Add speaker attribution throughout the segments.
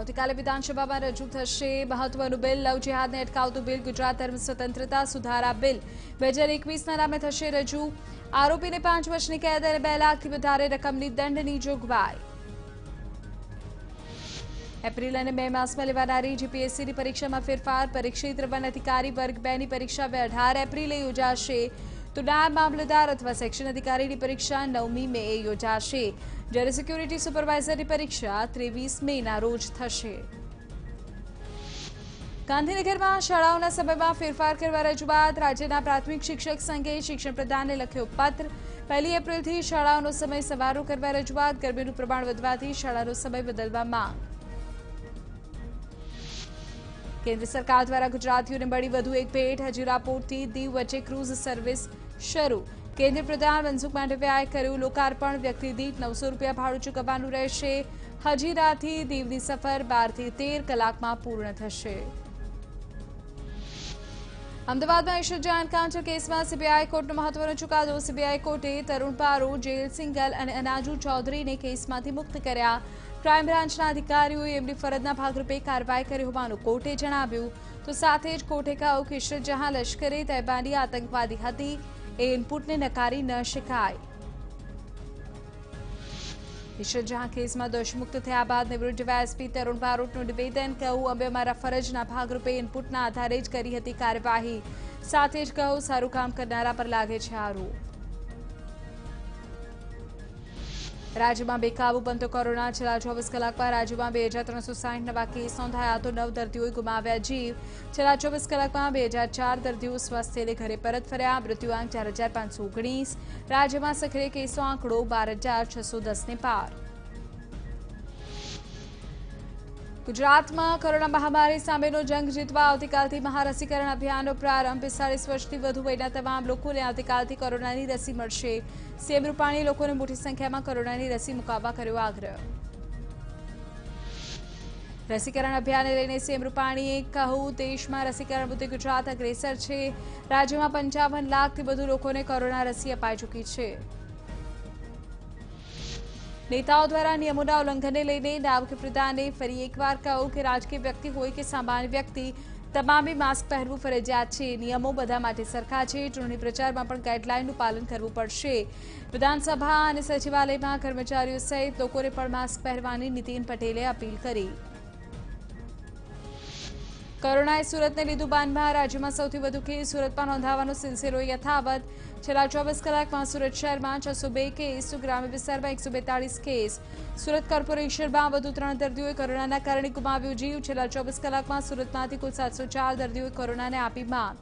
Speaker 1: આવતીકાલે વિધાનસભામાં રજૂ થશે મહત્વનું બિલ. લવ જેહાદને અટકાવતું બિલ, ગુજરાત ધર્મ સ્વતંત્રતા સુધારા બિલ. બે હજાર એકવીસના નામે થશે રજૂ. આરોપીને પાંચ વર્ષની કેદ અને બે લાખથી વધારે રકમની દંડની જોગવાઈ. એપ્રિલ અને મે માસમાં લેવાનારી જીપીએસસીની પરીક્ષામાં ફેરફાર. પરીક્ષિત વન અધિકારી વર્ગ બેની પરીક્ષા બે અઢાર એપ્રિલે યોજાશે. તો નાયબ મામલતદાર અથવા સેક્શન અધિકારીની પરીક્ષા નવમી મે યોજાશે. જ્યારે સિક્યુરિટી સુપરવાઇઝરની પરીક્ષા ત્રેવીસ મેના રોજ થશે ગાંધીનગરમાં શાળાઓના સમયમાં ફેરફાર કરવા રજૂઆત રાજ્યના પ્રાથમિક શિક્ષક સંઘે શિક્ષણ પ્રધાનને લખ્યો પત્ર પહેલી એપ્રિલથી શાળાઓનો સમય સવારો કરવા રજૂઆત ગરમીનું પ્રમાણ વધવાથી શાળાનો સમય બદલવા માંગ કેન્દ્ર સરકાર દ્વારા ગુજરાતીઓને મળી વધુ એક ભેટ હજીરાપોર્ટથી દીવ વચ્ચે ક્રૂઝ સર્વિસ શરૂ કેન્દ્રીય પ્રધાન મનસુખ માંડવિયાએ કર્યું લોકાર્પણ. વ્યક્તિ દીઠ નવસો રૂપિયા ભાડું ચૂકવવાનું રહેશે. હજીરાથી દીવની સફર બારથી તેર કલાકમાં પૂર્ણ થશે. અમદાવાદમાં ઈશ્વર જાન કાંચો કેસમાં સીબીઆઈ કોર્ટનો મહત્વનો ચુકાદો. સીબીઆઈ કોર્ટે તરુણ પારો, જેલ સિંગલ અને અનાજુ ચૌધરીને કેસમાંથી મુક્ત કર્યા. ક્રાઇમ બ્રાન્ચના અધિકારીઓએ એમની ફરજના ભાગરૂપે કાર્યવાહી કરી હોવાનું કોર્ટે જણાવ્યું. તો સાથે જ કોર્ટે કહ્યું કે ઈશ્વર જહાં લશ્કરે તૈબાની આતંકવાદી હતી. એ ઇનપુટને નકારી ન શકાય. ઈશ્વર જહાં કેસમાં દોષમુક્ત થયા બાદ નિવૃત્ત ડીવાયએસપી તરુણ બારોટનું નિવેદન કહ્યું, અમે અમારા ફરજના ભાગરૂપે ઇનપુટના આધારે જ કરી હતી કાર્યવાહી. સાથે જ કહ્યું, સારું કામ કરનારા પર લાગે છે આરોપ. રાજ્યમાં બેકાબુ બનતો કોરોના. છેલ્લા ચોવીસ કલાકમાં રાજ્યમાં બે હજાર ત્રણસો સાઠ નવા કેસ નોંધાયા તો નવ દર્દીઓએ ગુમાવ્યા જીવ. છેલ્લા ચોવીસ કલાકમાં બે હજાર ચાર દર્દીઓ સ્વસ્થ થઈને ઘરે પરત ફર્યા. મૃત્યુઆંક ચાર હજાર પાંચસો ઓગણીસ. રાજ્યમાં સક્રિય કેસો આંકડો બાર હજાર છસો દસને પાર. ગુજરાતમાં કોરોના મહામારી સામેનો જંગ જીતવા આવતીકાલથી મહારસીકરણ અભિયાનનો પ્રારંભ. પિસ્તાળીસ વર્ષથી વધુ વયના તમામ લોકોને આવતીકાલથી કોરોનાની રસી મળશે. સીએમ રૂપાણીએ લોકોને મોટી સંખ્યામાં કોરોનાની રસી મુકાવવા કર્યો આગ્રહ. રસીકરણ અભિયાનને લઈને સીએમ રૂપાણીએ કહ્યું, દેશમાં રસીકરણ મુદ્દે ગુજરાત અગ્રેસર છે. રાજ્યમાં પંચાવન લાખથી વધુ લોકોને કોરોના રસી અપાઈ ચૂકી છે. નેતાઓ દ્વારા નિયમોના ઉલ્લંઘનને લઈને નાયબ પ્રધાને ફરી એકવાર કહ્યું કે રાજકીય વ્યક્તિ હોય કે સામાન્ય વ્યક્તિ, તમામે માસ્ક પહેરવું ફરજિયાત છે. નિયમો બધા માટે સરખા છે. ચૂંટણી પ્રચારમાં પણ ગાઇડલાઇનનું પાલન કરવું પડશે. વિધાનસભા અને સચિવાલયમાં કર્મચારીઓ સહિત લોકોને પણ માસ્ક પહેરવાની નીતિન પટેલે અપીલ કરી. કોરોનાએ સુરતને લીધું બાનમાં. રાજ્યમાં સૌથી વધુ કેસ સુરતમાં નોંધાવાનો સિલસિલો યથાવત. છેલ્લા ચોવીસ કલાકમાં સુરત શહેરમાં છસો બે કેસ, ગ્રામ્ય વિસ્તારમાં એકસો બેતાળીસ કેસ. સુરત કોર્પોરેશનમાં વધુ ત્રણ દર્દીઓએ કોરોનાના કારણે ગુમાવ્યો જીવ. છેલ્લા ચોવીસ કલાકમાં સુરતમાંથી કુલ સાતસો ચાર દર્દીઓએ કોરોનાને આપી માત.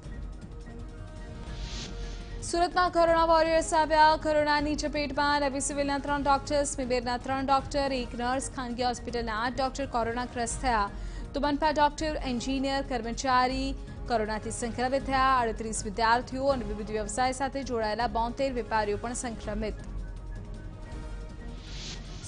Speaker 1: સુરતમાં કોરોના વોરિયર્સ આવ્યા. કોરોનાની ચપેટમાં નવી સિવિલના ત્રણ ડોક્ટર્સ, મિબેરના ત્રણ ડોક્ટર, એક નર્સ, ખાનગી હોસ્પિટલના આઠ ડોક્ટર કોરોનાગ્રસ્ત થયા. તો મનપા ડોક્ટર, એન્જિનિયર, કર્મચારી, કોરોનાથી સંક્રમિત થયા અડત્રીસ વિદ્યાર્થીઓ અને વિવિધ વ્યવસાય સાથે જોડાયેલા બોતેર વેપારીઓ પણ સંક્રમિત.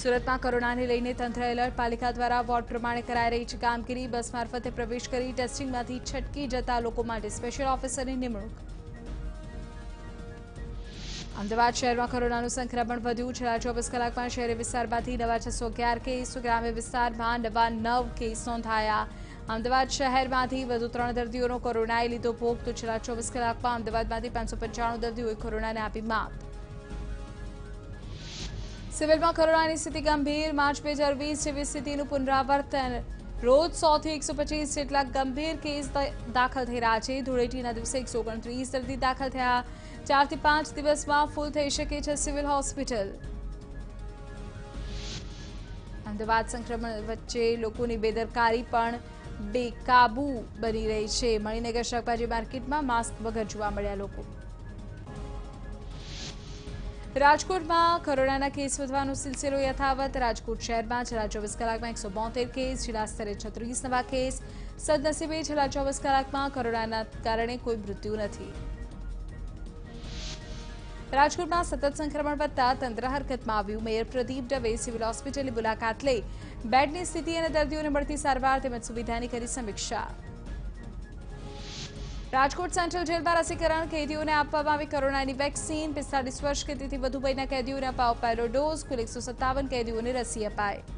Speaker 1: સુરતમાં કોરોનાને લઈને તંત્ર એલર્ટ, પાલિકા દ્વારા વોર્ડ પ્રમાણે કરાઈ રહી છે કામગીરી. બસ મારફતે પ્રવેશ કરી ટેસ્ટિંગમાંથી છટકી જતા લોકો માટે સ્પેશિયલ ઓફિસરની નિમણૂક. અમદાવાદ શહેરમાં કોરોનાનું સંક્રમણ વધ્યું. છેલ્લા ચોવીસ કલાકમાં શહેરી વિસ્તારમાંથી નવા છસો અગિયાર કેસ, ગ્રામ્ય વિસ્તારમાં નવા નવ કેસ નોંધાયા. અમદાવાદ શહેરમાંથી વધુ ત્રણ દર્દીઓનો કોરોનાએ લીધો ભોગ, તો છેલ્લા ચોવીસ કલાકમાં અમદાવાદમાંથી પાંચસો પંચાણું દર્દીઓએ કોરોનાને આપી માત. સિવિલમાં કોરોનાની સ્થિતિ ગંભીર. માર્ચ બે હજાર વીસ જેવી સ્થિતિનું પુનરાવર્તન રોજ સોથી એકસો પચીસ જેટલા ગંભીર કેસ દાખલ થઈ રહ્યા છે. ધૂળેટીના દિવસે એકસો ઓગણત્રીસ દર્દી દાખલ થયા. ચારથી પાંચ દિવસમાં ફૂલ થઈ શકે છે સિવિલ હોસ્પિટલ. અમદાવાદ સંક્રમણ વચ્ચે લોકોની બેદરકારી પણ બેકાબુ બની રહી છે. મણિનગર શાકભાજી માર્કેટમાં માસ્ક વગર જોવા મળ્યા લોકો. રાજકોટમાં કોરોનાના કેસ વધવાનો સિલસિલો યથાવત. રાજકોટ શહેરમાં છેલ્લા ચોવીસ કલાકમાં એકસો બોતેર કેસ જિલ્લા સ્તરે છત્રીસ નવા કેસ. સદનસીબે છેલ્લા ચોવીસ કલાકમાં કોરોનાના કારણે કોઈ મૃત્યુ નથી. રાજકોટમાં સતત સંક્રમણ વધતા તંત્ર હરકતમાં આવ્યું. મેયર પ્રદીપ દવે સિવિલ હોસ્પિટલની મુલાકાત લઈ બેડની સ્થિતિ અને દર્દીઓને મળતી સારવાર તેમજ સુવિધાની કરી સમીક્ષા. રાજકોટ સેન્ટ્રલ જેલમાં રસીકરણ કેદીઓને આપવામાં આવી કોરોનાની વેક્સિન. પિસ્તાળીસ વર્ષ કે તેથી વધુ વયના કેદીઓને અપાયો પહેલો ડોઝ. કુલ એકસો સત્તાવન કેદીઓને રસી અપાય